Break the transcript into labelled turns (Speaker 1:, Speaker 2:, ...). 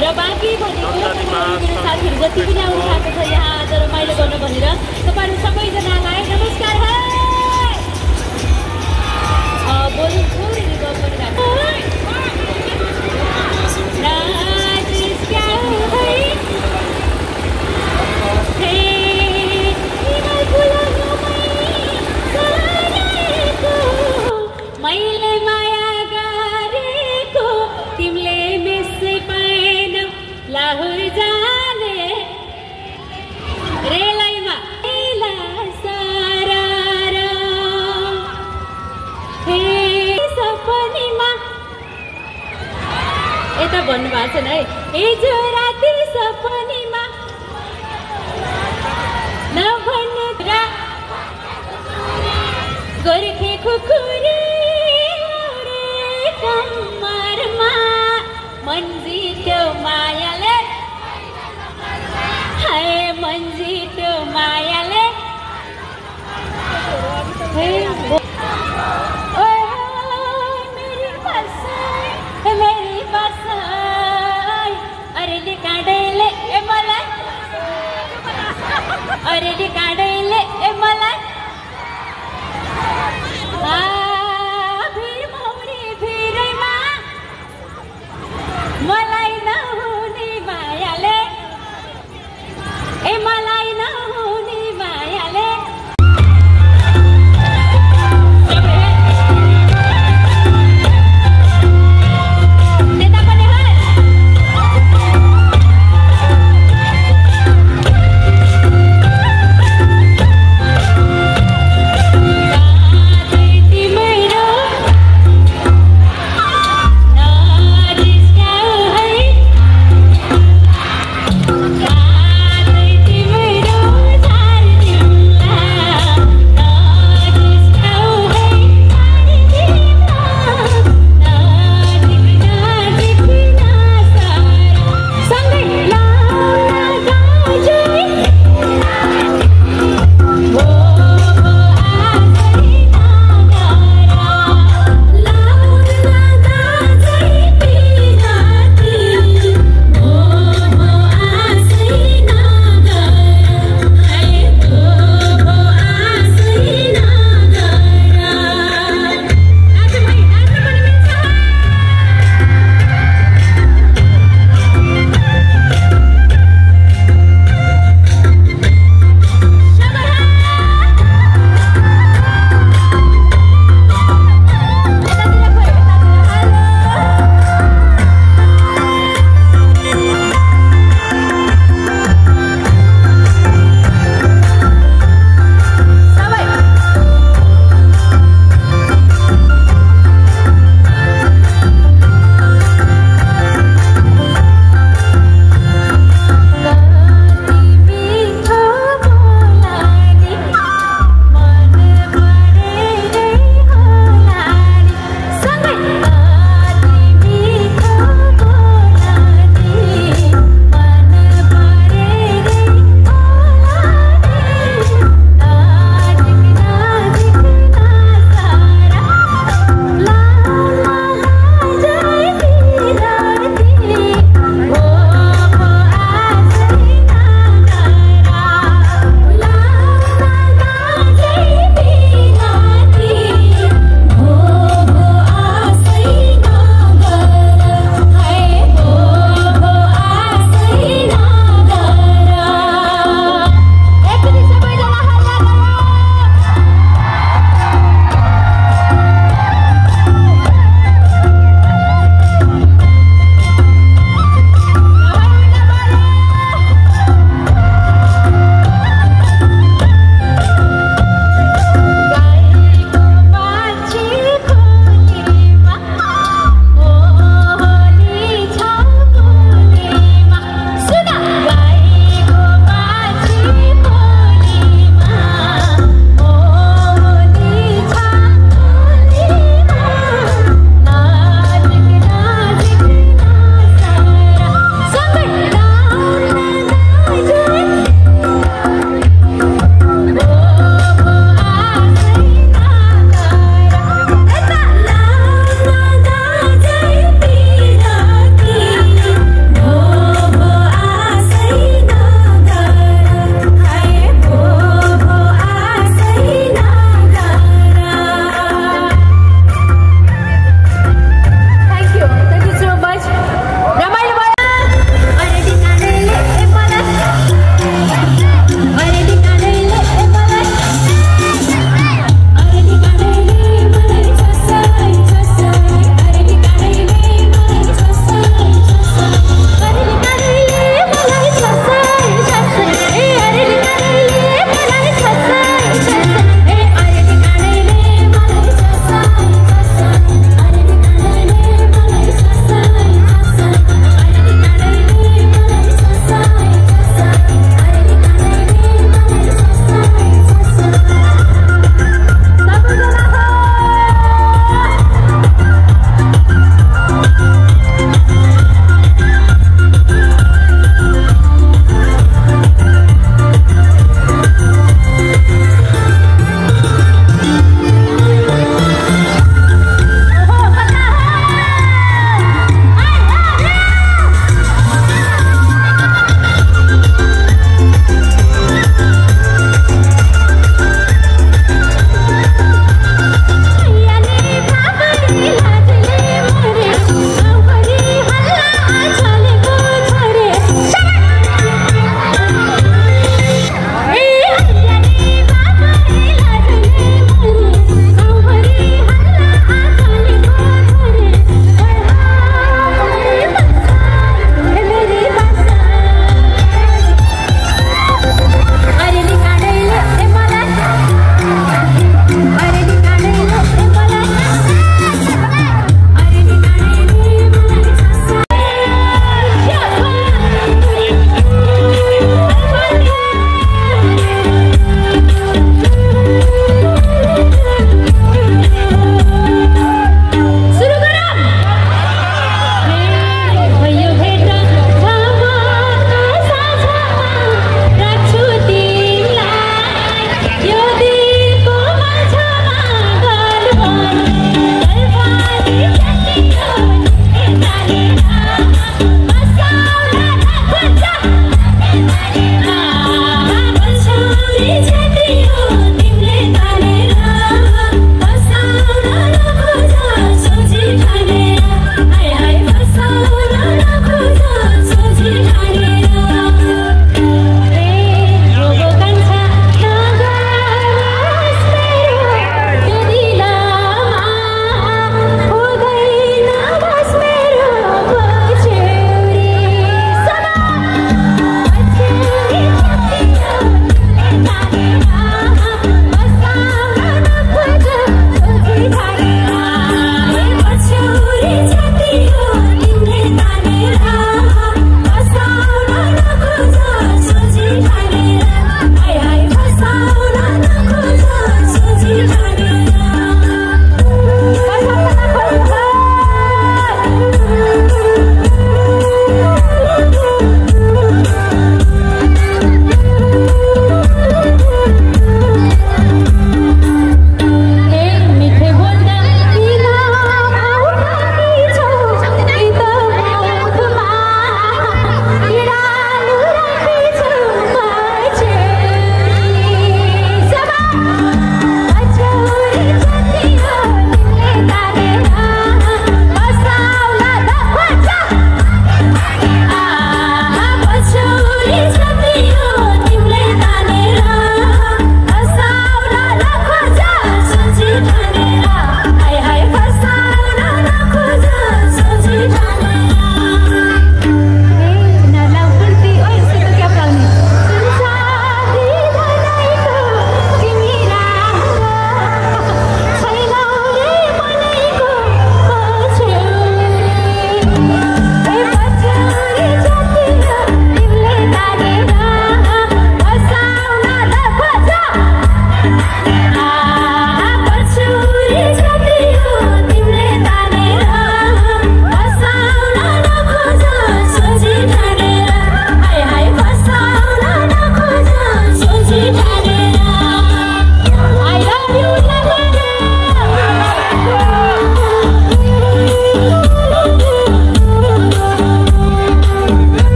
Speaker 1: र बाँकी भनेको मेरो साथीहरू जति पनि आउनु भएको छ यहाँ आज रमाइलो गर्न भनेर तपाईँहरू सबैजनालाई नमस्कार बोल्नु आउनु भएको छन् है हिजो राति सपनीमा नभन्नु गोर्खे खुकुरी कम्मरमा मन्जी त्यो मायाले है मन्जी त्यो मायाले പരടി കടയില് ए मलाई नहुने मायाले ए मलाई